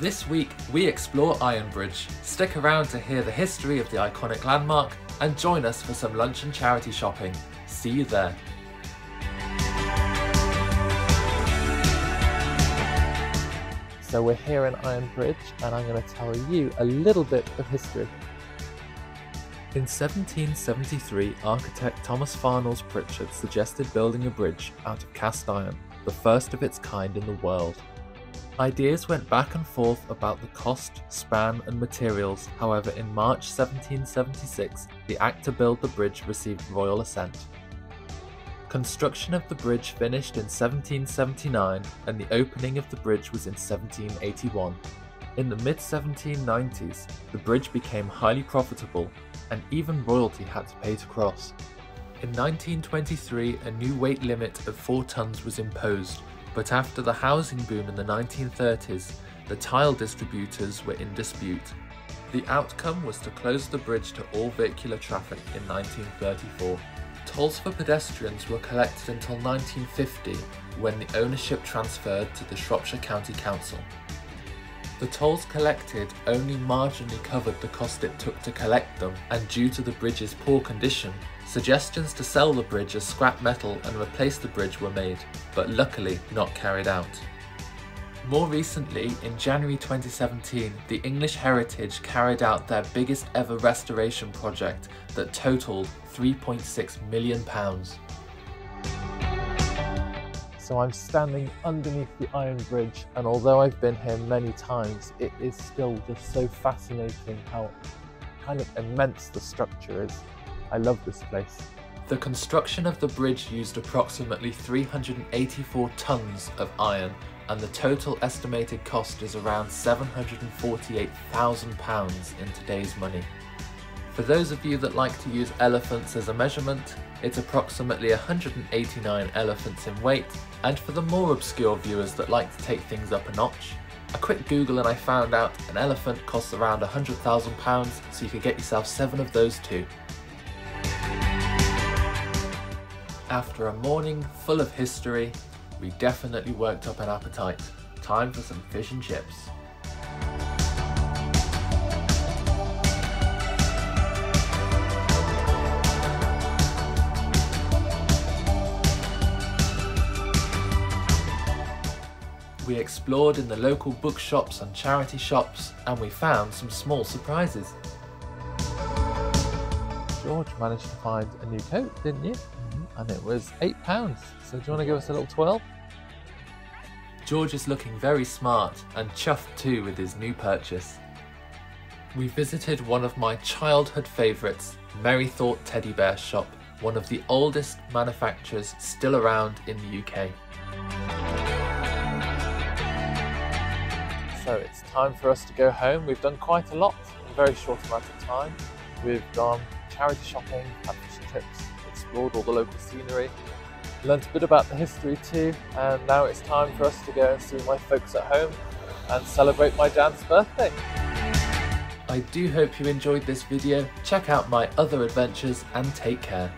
This week, we explore Ironbridge. Stick around to hear the history of the iconic landmark and join us for some lunch and charity shopping. See you there. So we're here in Ironbridge and I'm going to tell you a little bit of history. In 1773, architect Thomas Farnolls Pritchard suggested building a bridge out of cast iron, the first of its kind in the world. Ideas went back and forth about the cost, span, and materials, however, in March 1776, the act to build the bridge received royal assent. Construction of the bridge finished in 1779 and the opening of the bridge was in 1781. In the mid 1790s, the bridge became highly profitable and even royalty had to pay to cross. In 1923, a new weight limit of 4 tons was imposed, but after the housing boom in the 1930s, the tile distributors were in dispute. The outcome was to close the bridge to all vehicular traffic in 1934. Tolls for pedestrians were collected until 1950 when the ownership transferred to the Shropshire County Council. The tolls collected only marginally covered the cost it took to collect them and due to the bridge's poor condition, suggestions to sell the bridge as scrap metal and replace the bridge were made, but luckily not carried out. More recently, in January 2017, the English Heritage carried out their biggest ever restoration project that totalled £3.6 million. So I'm standing underneath the Iron Bridge and although I've been here many times, it is still just so fascinating how kind of immense the structure is. I love this place. The construction of the bridge used approximately 384 tonnes of iron and the total estimated cost is around £748,000 in today's money. For those of you that like to use elephants as a measurement, it's approximately 189 elephants in weight, and for the more obscure viewers that like to take things up a notch, a quick Google and I found out an elephant costs around £100,000, so you could get yourself seven of those too. After a morning full of history, we definitely worked up an appetite. Time for some fish and chips. Explored in the local bookshops and charity shops and we found some small surprises. George managed to find a new coat, didn't you? Mm-hmm. And it was £8. So do you want to give us a little twirl? George is looking very smart and chuffed too with his new purchase. We visited one of my childhood favourites, Merrythought Teddy Bear Shop, one of the oldest manufacturers still around in the UK. So it's time for us to go home. We've done quite a lot in a very short amount of time. We've gone charity shopping, had fish and chips, explored all the local scenery, learnt a bit about the history too, and now it's time for us to go and see my folks at home and celebrate my Dan's birthday. I do hope you enjoyed this video, check out my other adventures and take care.